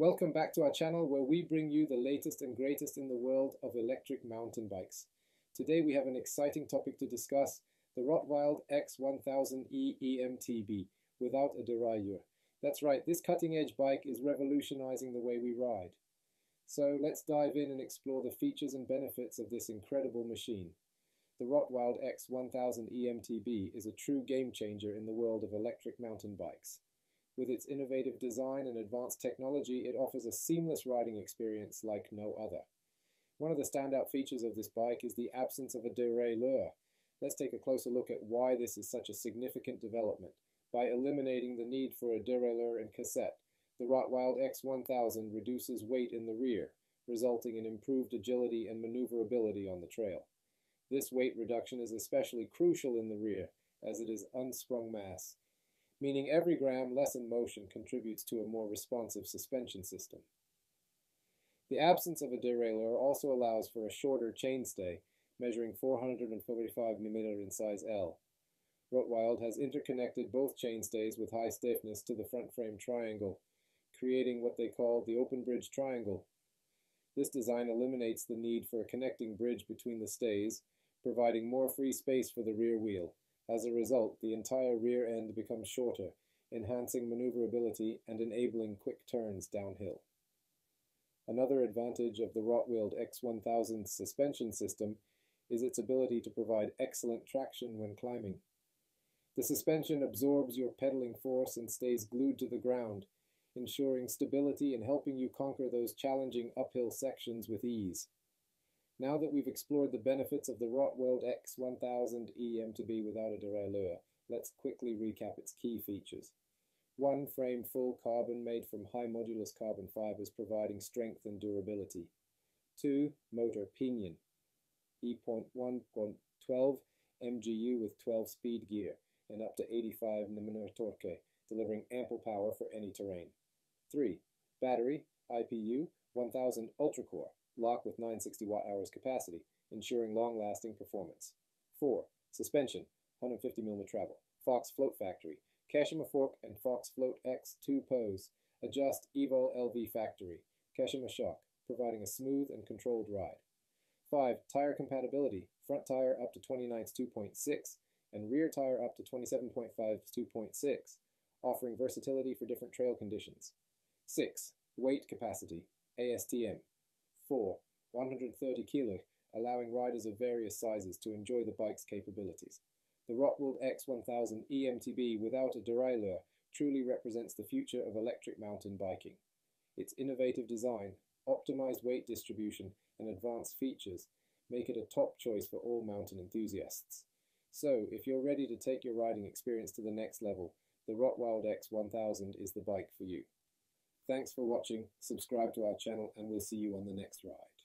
Welcome back to our channel where we bring you the latest and greatest in the world of electric mountain bikes. Today we have an exciting topic to discuss, the Rotwild X1000E EMTB without a derailleur. That's right, this cutting edge bike is revolutionizing the way we ride. So let's dive in and explore the features and benefits of this incredible machine. The Rotwild X1000 EMTB is a true game changer in the world of electric mountain bikes. With its innovative design and advanced technology, it offers a seamless riding experience like no other. One of the standout features of this bike is the absence of a derailleur. Let's take a closer look at why this is such a significant development. By eliminating the need for a derailleur and cassette, the Rotwild X1000 reduces weight in the rear, resulting in improved agility and maneuverability on the trail. This weight reduction is especially crucial in the rear, as it is unsprung mass, meaning every gram less in motion contributes to a more responsive suspension system. The absence of a derailleur also allows for a shorter chainstay, measuring 445 mm in size L. Rotwild has interconnected both chainstays with high stiffness to the front frame triangle, creating what they call the open bridge triangle. This design eliminates the need for a connecting bridge between the stays, providing more free space for the rear wheel. As a result, the entire rear end becomes shorter, enhancing maneuverability and enabling quick turns downhill. Another advantage of the Rotwild X1000 suspension system is its ability to provide excellent traction when climbing. The suspension absorbs your pedaling force and stays glued to the ground, ensuring stability and helping you conquer those challenging uphill sections with ease. Now that we've explored the benefits of the Rotwild X1000 EMTB without a derailleur, let's quickly recap its key features. One frame full carbon made from high modulus carbon fibers providing strength and durability. Two, motor pinion, E.1.12 MGU with 12 speed gear and up to 85 Nm torque, delivering ample power for any terrain. 3. Battery, IPU 1000 Ultracore, lock with 960 watt-hours capacity, ensuring long-lasting performance. 4. Suspension, 150 mm travel. Fox Float Factory, Kashima Fork and Fox Float X2 pose. Adjust Evol LV Factory. Kashima Shock, providing a smooth and controlled ride. 5. Tire compatibility, front tire up to 29 2.6 and rear tire up to 27.5 2.6, offering versatility for different trail conditions. 6. Weight capacity, ASTM, 4. 130 kilo, allowing riders of various sizes to enjoy the bike's capabilities. The Rotwild X1000 EMTB without a derailleur truly represents the future of electric mountain biking. Its innovative design, optimized weight distribution, and advanced features make it a top choice for all mountain enthusiasts. So, if you're ready to take your riding experience to the next level, the Rotwild X1000 is the bike for you. Thanks for watching, subscribe to our channel, and we'll see you on the next ride.